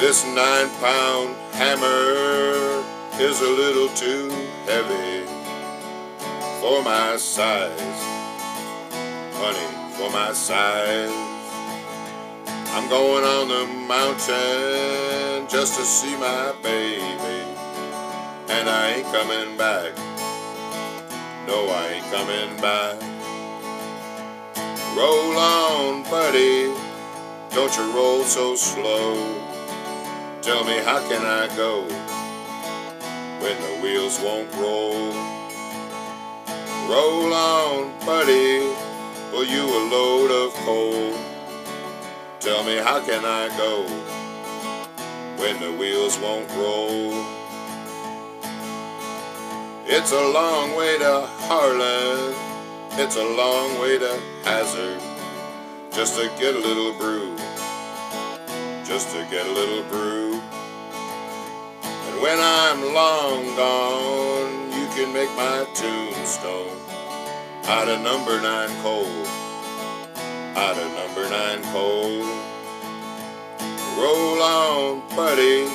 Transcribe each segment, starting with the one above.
This nine pound hammer is a little too heavy for my size. Honey, for my size. I'm going on the mountain just to see my baby. And I ain't coming back. No, I ain't coming back. Roll on, buddy. Don't you roll so slow. Tell me, how can I go when the wheels won't roll? Roll on, buddy, for you a load of coal. Tell me, how can I go when the wheels won't roll? It's a long way to Harlan. It's a long way to Hazard. Just to get a little brew. Just to get a little brew. And when I'm long gone, you can make my tombstone out of number nine coal. Out of number nine coal. Roll on, buddy.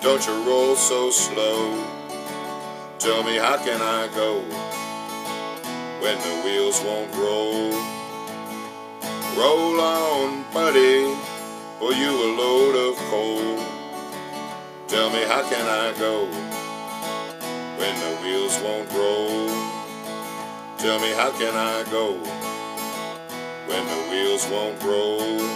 Don't you roll so slow. Tell me, how can I go when the wheels won't roll? Roll on, buddy, for you a load of coal. Tell me, how can I go when the wheels won't roll? Tell me, how can I go when the wheels won't roll?